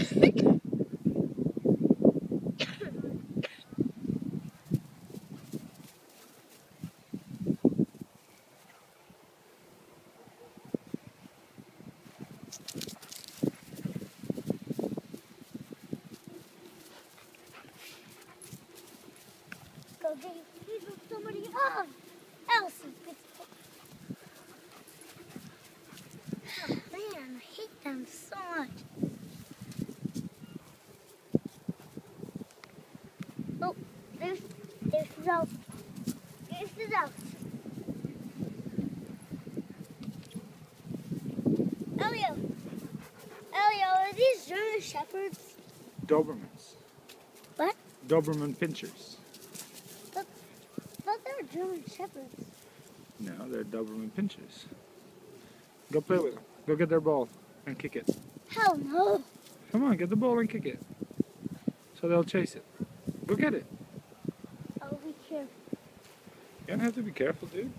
Go get somebody else. Out. This is out. Elio. Elio, are these German shepherds? Dobermans. What? Doberman pinschers. But, thought they're German shepherds. No, they're Doberman pinschers. Go play with them. Go get their ball and kick it. Hell no. Come on, get the ball and kick it. So they'll chase it. Go get it. Careful. You don't have to be careful, dude.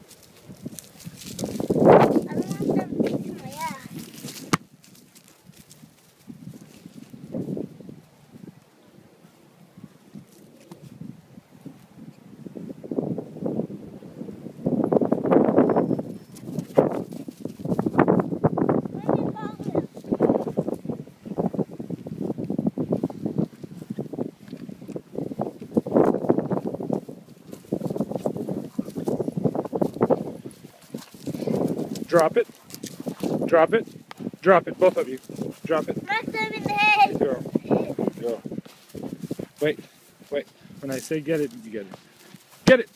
Drop it. Drop it. Drop it, both of you. Drop it. Smack them in the head. Go. Go. Wait. Wait. When I say get it, you get it. Get it.